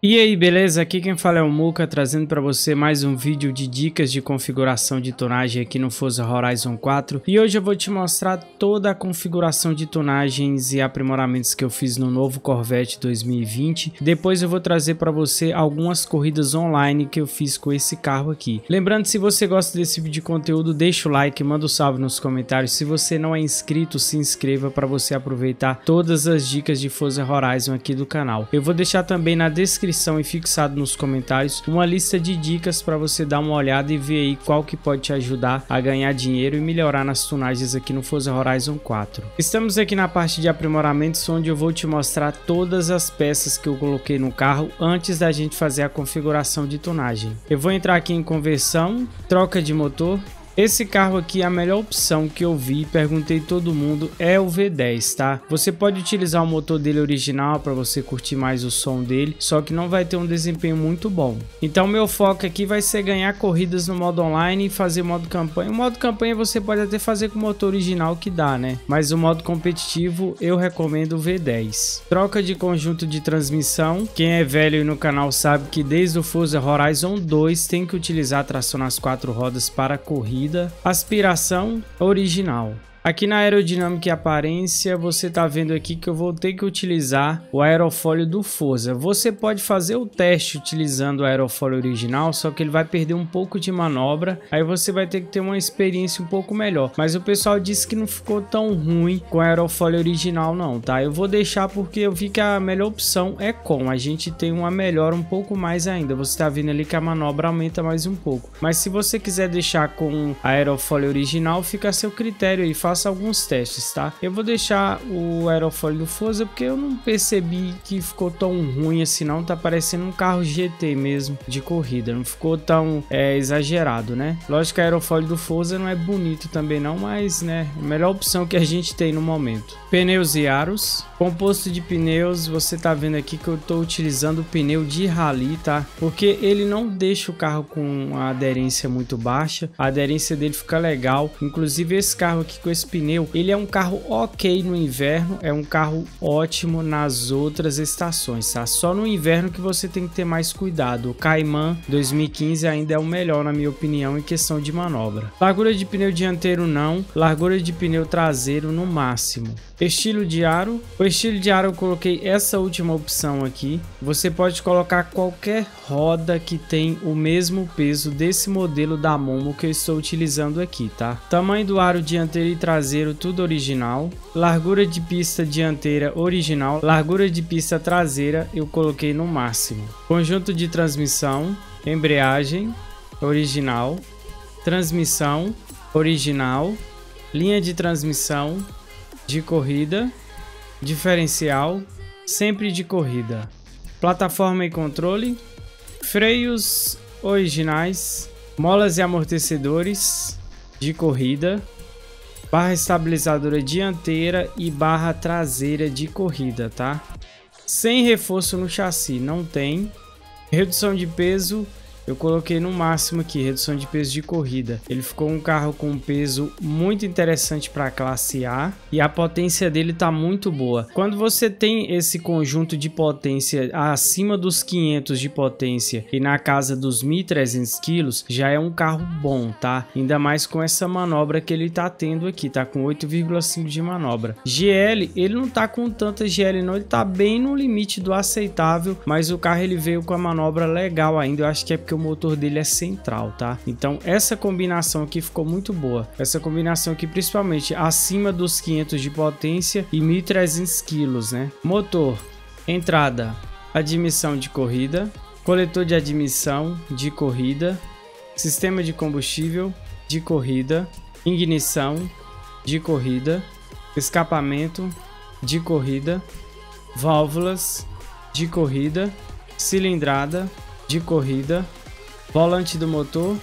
E aí, beleza? Aqui quem fala é o Muka, trazendo para você mais um vídeo de dicas de configuração de tonagem aqui no Forza Horizon 4. E hoje eu vou te mostrar toda a configuração de tonagens e aprimoramentos que eu fiz no novo Corvette 2020. Depois eu vou trazer para você algumas corridas online que eu fiz com esse carro aqui. Lembrando, se você gosta desse tipo de conteúdo, deixa o like, manda um salve nos comentários. Se você não é inscrito, se inscreva para você aproveitar todas as dicas de Forza Horizon aqui do canal. Eu vou deixar também na descrição descrição e fixado nos comentários uma lista de dicas para você dar uma olhada e ver aí qual que pode te ajudar a ganhar dinheiro e melhorar nas tunagens aqui no Forza Horizon 4. Estamos aqui na parte de aprimoramentos onde eu vou te mostrar todas as peças que eu coloquei no carro antes da gente fazer a configuração de tunagem. Eu vou entrar aqui em conversão, troca de motor esse carro aqui, a melhor opção que eu vi, perguntei todo mundo, é o V10, tá? Você pode utilizar o motor dele original para você curtir mais o som dele, só que não vai ter um desempenho muito bom. Então meu foco aqui vai ser ganhar corridas no modo online e fazer modo campanha. O modo campanha você pode até fazer com o motor original que dá, né? Mas o modo competitivo eu recomendo o V10. Troca de conjunto de transmissão. Quem é velho no canal sabe que desde o Forza Horizon 2 tem que utilizar tração nas quatro rodas para corrida aspiração original. Aqui na aerodinâmica e aparência, você está vendo aqui que eu vou ter que utilizar o aerofólio do Forza. Você pode fazer o teste utilizando o aerofólio original, só que ele vai perder um pouco de manobra, aí você vai ter que ter uma experiência um pouco melhor. Mas o pessoal disse que não ficou tão ruim com o aerofólio original não, tá? Eu vou deixar porque eu vi que a melhor opção é com. A gente tem uma melhor um pouco mais ainda. Você está vendo ali que a manobra aumenta mais um pouco. Mas se você quiser deixar com aerofólio original, fica a seu critério aí. Faça faça alguns testes, tá? Eu vou deixar o aerofólio do Forza porque eu não percebi que ficou tão ruim assim não, tá parecendo um carro GT mesmo de corrida, não ficou tão é, exagerado, né? Lógico que o aerofólio do Forza não é bonito também não, mas né, a melhor opção que a gente tem no momento. Pneus e aros, composto de pneus, você tá vendo aqui que eu tô utilizando o pneu de rally, tá? Porque ele não deixa o carro com a aderência muito baixa, a aderência dele fica legal, inclusive esse carro aqui com esse pneu, ele é um carro ok no inverno, é um carro ótimo nas outras estações, tá? Só no inverno que você tem que ter mais cuidado. O Cayman 2015 ainda é o melhor, na minha opinião, em questão de manobra. Largura de pneu dianteiro não, largura de pneu traseiro no máximo. Estilo de aro, o estilo de aro eu coloquei essa última opção aqui. Você pode colocar qualquer roda que tem o mesmo peso desse modelo da Momo que eu estou utilizando aqui, tá? Tamanho do aro dianteiro e traseiro tudo original, largura de pista dianteira original, largura de pista traseira eu coloquei no máximo. Conjunto de transmissão, embreagem original, transmissão original, linha de transmissão de corrida, diferencial sempre de corrida, plataforma e controle, freios originais, molas e amortecedores de corrida, barra estabilizadora dianteira e barra traseira de corrida, tá? Sem reforço no chassi, não tem. Redução de peso eu coloquei no máximo aqui, redução de peso de corrida. Ele ficou um carro com um peso muito interessante para a classe A e a potência dele tá muito boa. Quando você tem esse conjunto de potência acima dos 500 de potência e na casa dos 1.300 quilos, já é um carro bom, tá? Ainda mais com essa manobra que ele tá tendo aqui, tá com 8,5 de manobra. GL, ele não tá com tanta GL não, ele tá bem no limite do aceitável, mas o carro ele veio com a manobra legal ainda, eu acho que é porque o motor dele é central, tá? Então essa combinação aqui ficou muito boa. Essa combinação aqui principalmente acima dos 500 de potência e 1.300 quilos, né? Motor, entrada, admissão de corrida, coletor de admissão de corrida, sistema de combustível de corrida, ignição de corrida, escapamento de corrida, válvulas de corrida, cilindrada de corrida, volante do motor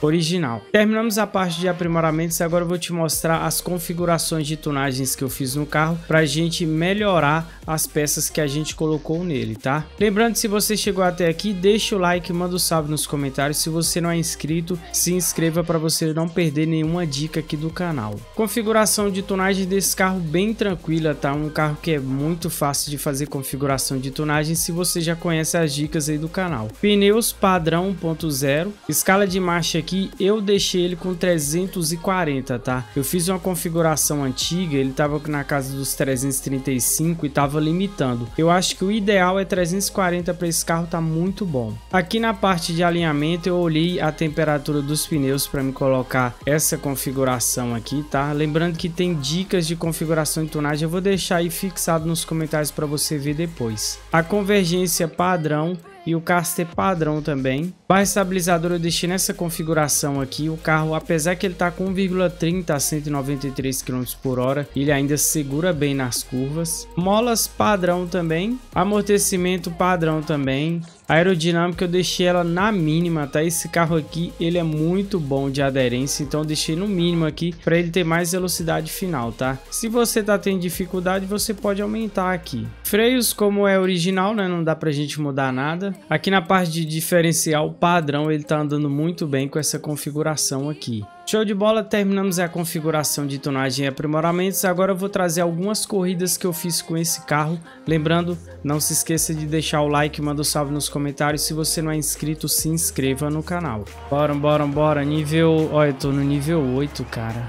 original. Terminamos a parte de aprimoramentos e agora eu vou te mostrar as configurações de tunagens que eu fiz no carro para a gente melhorar as peças que a gente colocou nele, tá? Lembrando, se você chegou até aqui, deixa o like, manda um salve nos comentários. Se você não é inscrito, se inscreva para você não perder nenhuma dica aqui do canal. Configuração de tunagem desse carro bem tranquila, tá? Um carro que é muito fácil de fazer configuração de tunagem se você já conhece as dicas aí do canal. Pneus padrão 1.0, escala de marcha aqui eu deixei ele com 340, tá? Eu fiz uma configuração antiga, ele tava na casa dos 335 e tava limitando. Eu acho que o ideal é 340 para esse carro, tá muito bom. Aqui na parte de alinhamento eu olhei a temperatura dos pneus para me colocar essa configuração aqui, tá? Lembrando que tem dicas de configuração de tunagem, eu vou deixar aí fixado nos comentários para você ver depois. A convergência padrão e o caster padrão também. Barra estabilizador eu deixei nessa configuração aqui. O carro, apesar que ele está com 1,30 a 193 km por hora, ele ainda segura bem nas curvas. Molas padrão também. Amortecimento padrão também. A aerodinâmica eu deixei ela na mínima, tá? Esse carro aqui, ele é muito bom de aderência, então eu deixei no mínimo aqui para ele ter mais velocidade final, tá? Se você tá tendo dificuldade, você pode aumentar aqui. Freios como é original, né? Não dá pra gente mudar nada. Aqui na parte de diferencial padrão, ele tá andando muito bem com essa configuração aqui. Show de bola, terminamos a configuração de tonagem e aprimoramentos. Agora eu vou trazer algumas corridas que eu fiz com esse carro. Lembrando, não se esqueça de deixar o like, manda um salve nos comentários. Se você não é inscrito, se inscreva no canal. Bora, bora, bora. Nível... Olha, eu tô no nível 8, cara.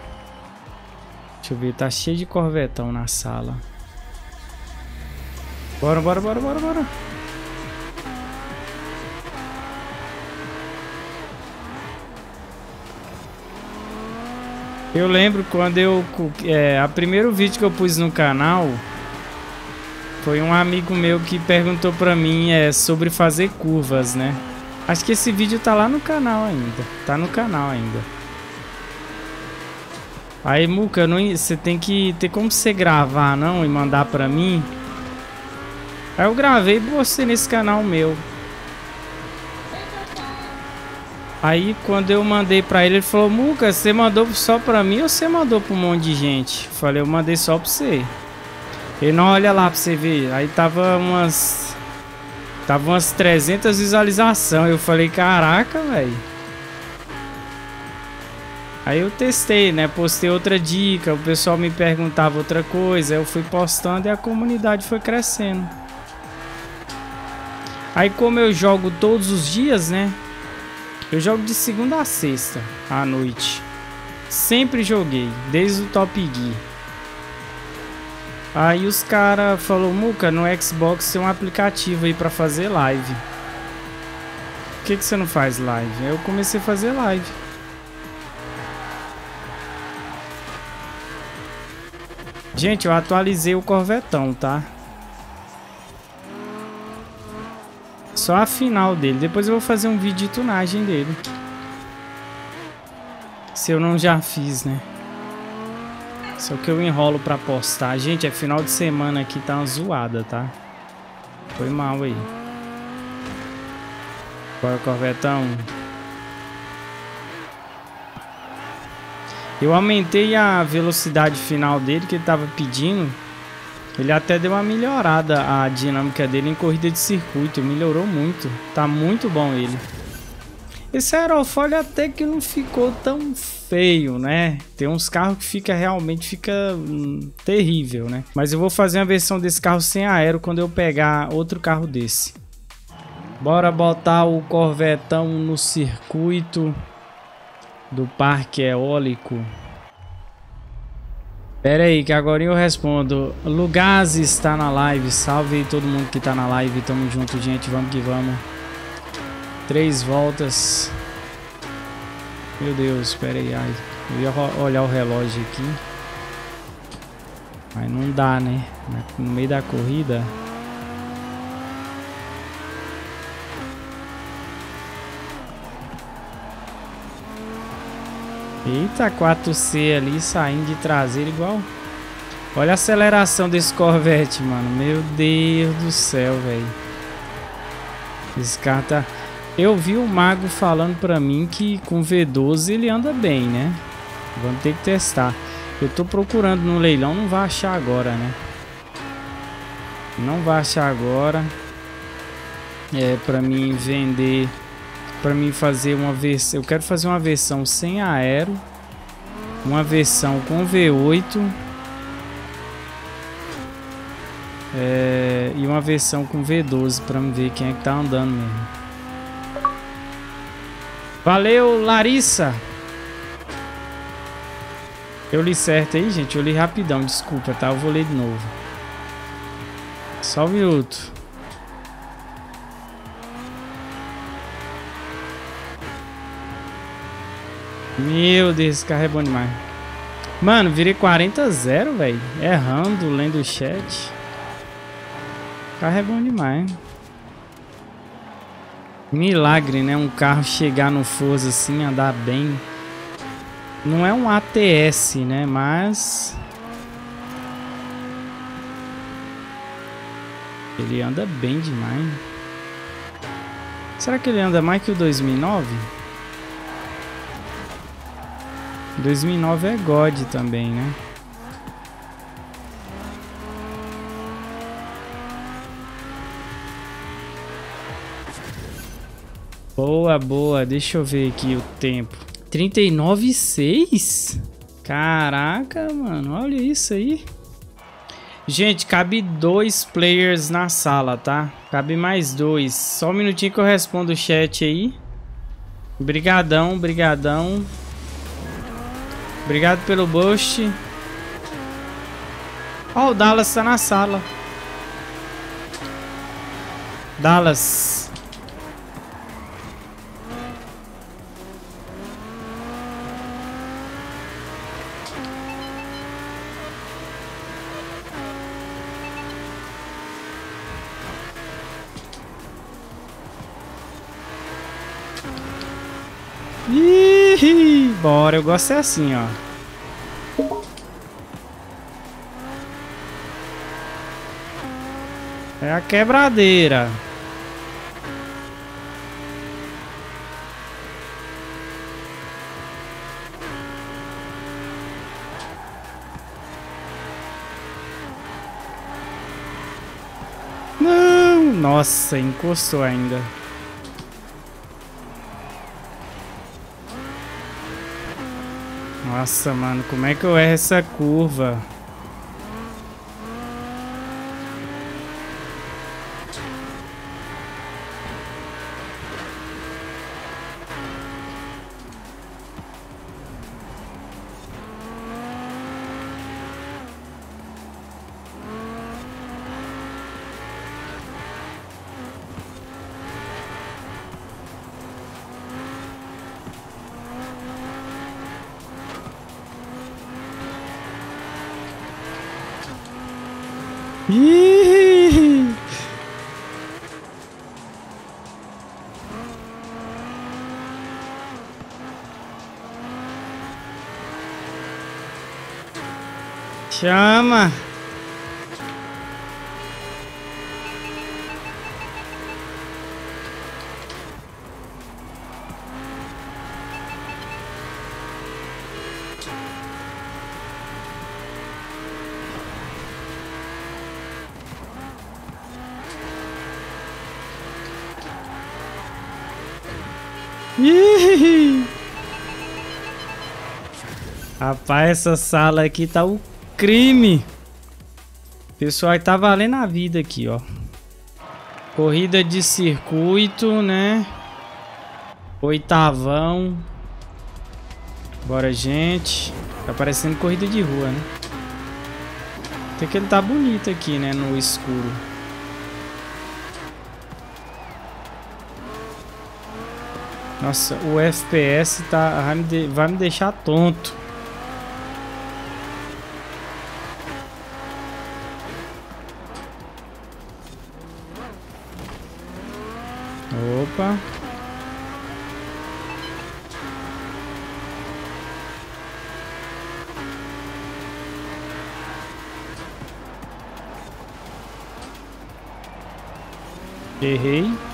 Deixa eu ver, tá cheio de corvetão na sala. Bora, bora, bora, bora, bora. Eu lembro quando eu... É, a primeiro vídeo que eu pus no canal... Foi um amigo meu que perguntou pra mim é, sobre fazer curvas, né? Acho que esse vídeo tá lá no canal ainda. Tá no canal ainda. Aí, Muca, não, você tem que ter como você gravar, não? E mandar pra mim. Aí eu gravei você nesse canal meu. Aí quando eu mandei pra ele, ele falou, Muca, você mandou só pra mim ou você mandou pra um monte de gente? Eu falei, eu mandei só pra você. Ele não olha lá pra você ver. Aí tava umas. Tava umas 300 visualizações. Eu falei, caraca, velho. Aí eu testei, né? Postei outra dica. O pessoal me perguntava outra coisa. Eu fui postando e a comunidade foi crescendo. Aí como eu jogo todos os dias, né? Eu jogo de segunda a sexta à noite. Sempre joguei, desde o Top Gear. Aí os cara falou, Muca, no Xbox tem um aplicativo aí para fazer live. Por que, que você não faz live? Aí eu comecei a fazer live. Gente, eu atualizei o Corvetão, tá? Só a final dele. Depois eu vou fazer um vídeo de tunagem dele. Se eu não já fiz, né? Só que eu enrolo pra postar. Gente, é final de semana aqui, tá uma zoada, tá? Foi mal aí. Bora, Corvetão. Eu aumentei a velocidade final dele que ele tava pedindo. Ele até deu uma melhorada a dinâmica dele em corrida de circuito, melhorou muito. Tá muito bom ele. Esse aerofólio até que não ficou tão feio, né? Tem uns carros que fica realmente fica hum, terrível, né? Mas eu vou fazer uma versão desse carro sem aero quando eu pegar outro carro desse. Bora botar o Corvetão no circuito do parque eólico. Pera aí, que agora eu respondo. Lugaz está na live. Salve todo mundo que está na live. Tamo junto, gente. Vamos que vamos. Três voltas. Meu Deus, pera aí. Ai, eu ia olhar o relógio aqui. Mas não dá, né? No meio da corrida. Eita, 4C ali saindo de traseiro igual. Olha a aceleração desse Corvette, mano. Meu Deus do céu, velho. Esse carro tá... Eu vi o Mago falando pra mim que com V12 ele anda bem, né? Vamos ter que testar. Eu tô procurando no leilão, não vai achar agora, né? Não vai achar agora. É, pra mim vender... Pra mim fazer uma versão... Eu quero fazer uma versão sem aero. Uma versão com V8. É, e uma versão com V12 pra me ver quem é que tá andando mesmo. Valeu, Larissa! Eu li certo aí, gente. Eu li rapidão, desculpa, tá? Eu vou ler de novo. Só um Meu Deus, esse carro é bom demais. Mano, virei 40 a 0, velho. Errando, lendo o chat. O carro é bom demais. Milagre, né? Um carro chegar no Forza assim, andar bem. Não é um ATS, né? Mas... Ele anda bem demais. Será que ele anda mais que o 2009? 2009 é God também, né? Boa, boa. Deixa eu ver aqui o tempo. 39,6? Caraca, mano. Olha isso aí. Gente, cabe dois players na sala, tá? Cabe mais dois. Só um minutinho que eu respondo o chat aí. Brigadão, brigadão. Obrigado pelo boost. Ó, oh, o Dallas tá na sala. Dallas. Ih, bora, eu gosto é assim, ó. É a quebradeira. Não, nossa, encostou ainda. Nossa, mano, como é que eu erro essa curva? Chama! Rapaz, essa sala aqui tá o crime. Pessoal, tá valendo a vida aqui, ó. Corrida de circuito, né? Oitavão. Bora, gente. Tá parecendo corrida de rua, né? Até que ele tá bonito aqui, né? No escuro. Nossa, o FPS tá, vai, me vai me deixar tonto. Opa. Errei.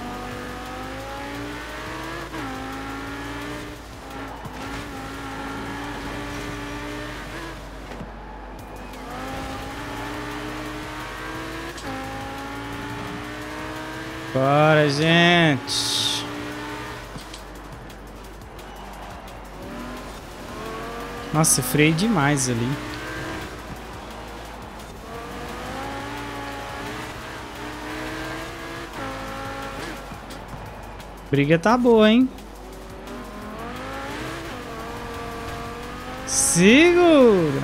Nossa, freio demais ali. Briga tá boa, hein? Segura!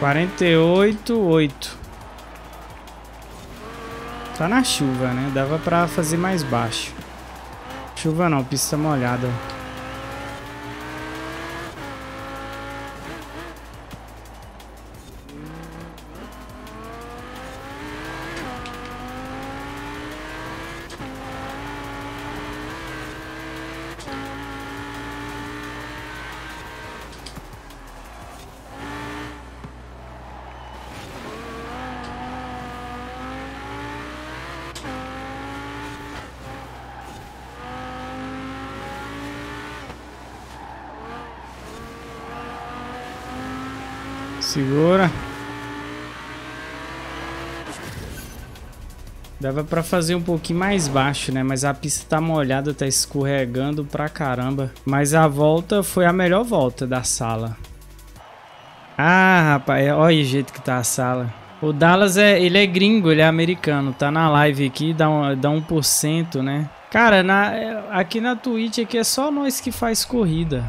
Quarenta e oito, oito. Tá na chuva, né? Dava pra fazer mais baixo. Chuva não, pista molhada. Segura. Dava pra fazer um pouquinho mais baixo, né? Mas a pista tá molhada, tá escorregando pra caramba. Mas a volta foi a melhor volta da sala. Ah, rapaz, olha o jeito que tá a sala. O Dallas, é, ele é gringo, ele é americano. Tá na live aqui, dá, um, dá 1%, né? Cara, na, aqui na Twitch aqui é só nós que faz corrida.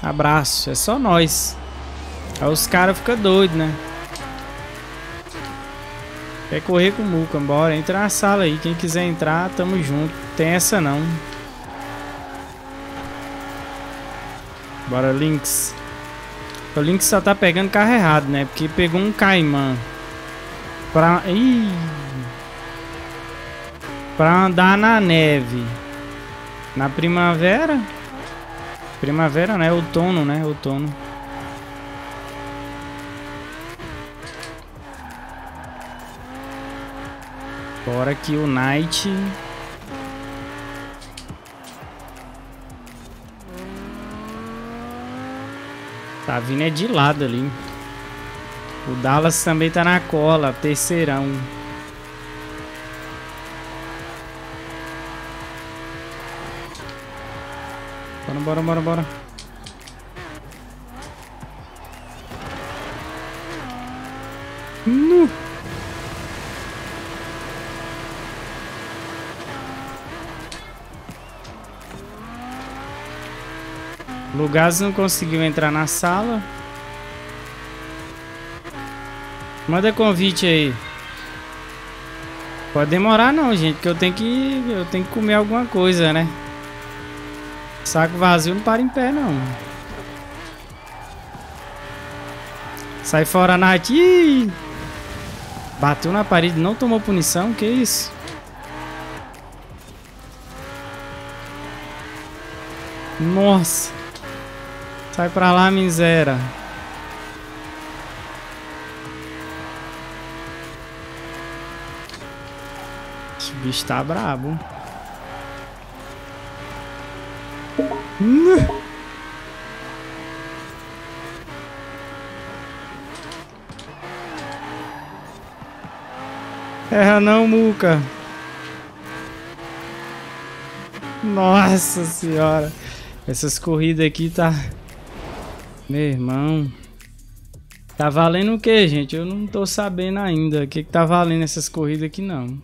Abraço, é só nós. Aí os caras ficam doidos, né? Quer correr com o Muca, bora. Entra na sala aí. Quem quiser entrar, tamo junto. Tem essa não. Bora, Lynx. O Lynx só tá pegando carro errado, né? Porque pegou um Caimã. Pra... Ih! Pra andar na neve. Na primavera? Primavera, né? Outono, né? Outono. Bora que o Knight... Tá vindo é de lado ali. O Dallas também tá na cola, terceirão. Bora, bora, bora, bora. Lugaz não conseguiu entrar na sala. Manda convite aí. Pode demorar não, gente, que eu tenho que eu tenho que comer alguma coisa, né? Saco vazio não para em pé não. Sai fora, Nath. Ih! Bateu na parede, não tomou punição, que isso? Nossa. Sai pra lá, miséria. Esse bicho tá brabo. Erra não, Muca. Nossa senhora. Essas corridas aqui tá... Meu irmão. Tá valendo o que, gente? Eu não tô sabendo ainda. O que, que tá valendo essas corridas aqui, não.